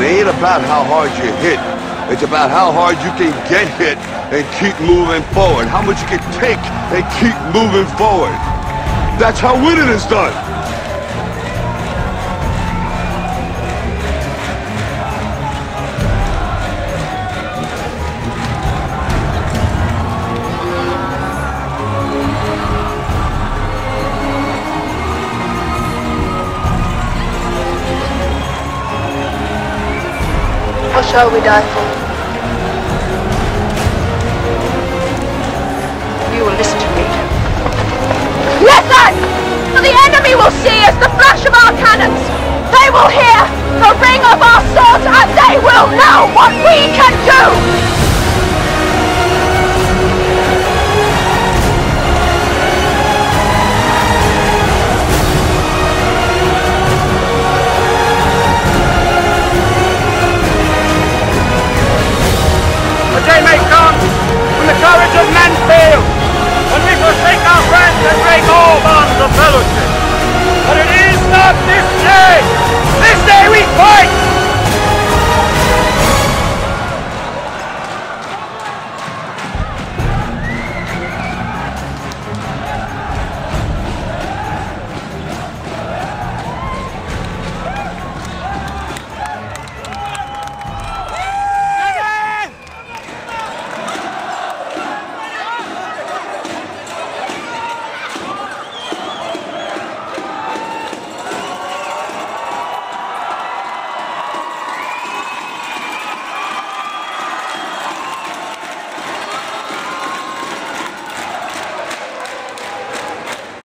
ain't about how hard you hit. It's about how hard you can get hit and keep moving forward. How much you can take and keep moving forward. That's how winning is done. Shall we die for? courage of man.